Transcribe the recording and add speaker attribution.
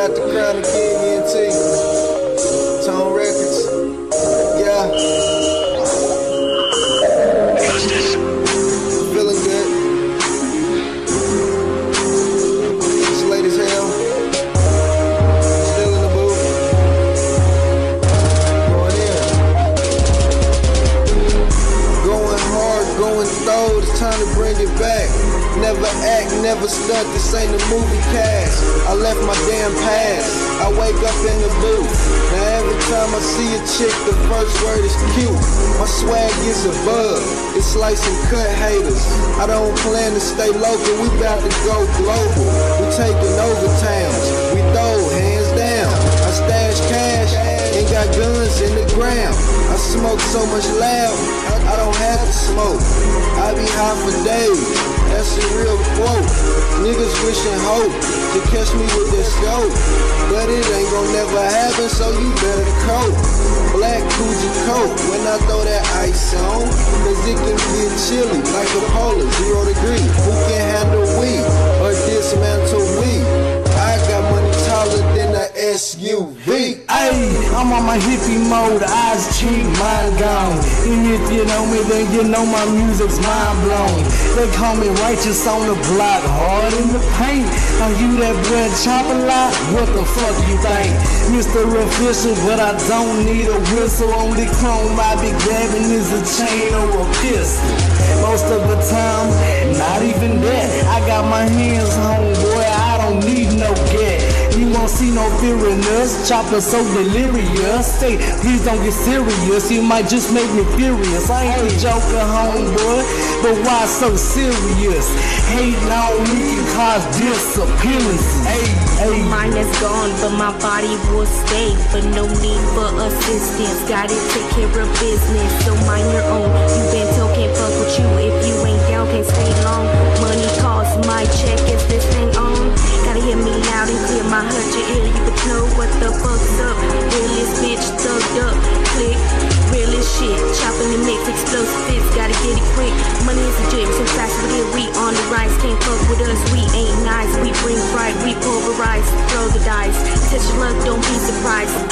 Speaker 1: cara tocando que time to bring it back. Never act, never stunt. This ain't a movie cast. I left my damn past. I wake up in the booth. Now every time I see a chick, the first word is cute. My swag is a bug. It's like some cut haters. I don't plan to stay local. We bout to go global. We taking over towns. Smoke so much loud, I don't have to smoke. I be high for days. That's a real quote. Niggas wishing hope to catch me with this scope. But it ain't gon' never happen, so you better cope. Black Coogi coat when I throw that ice on. Cause it can get chilly like a polar, zero degree. SUV.
Speaker 2: Ayy, I'm on my hippie mode, eyes cheap, mind gone. And if you know me, then you know my music's mind blown. They call me righteous on the block, hard in the paint. Are you that bread chopper lot? What the fuck you think? Mr. Official, but I don't need a whistle. Only chrome I be grabbing is a chain or a pistol. Most of the time, not even that. I got my hands on, boy, Won't see no fear in us. Chopper so delirious. Say, please don't get serious. You might just make me furious. I ain't a joker, homeboy, but why so serious? Hating on me can cause disappearances. Hey, hey.
Speaker 3: Mine is gone, but my body will stay. But no need for assistance. Gotta take care of business. So mind your own. Don't be surprised.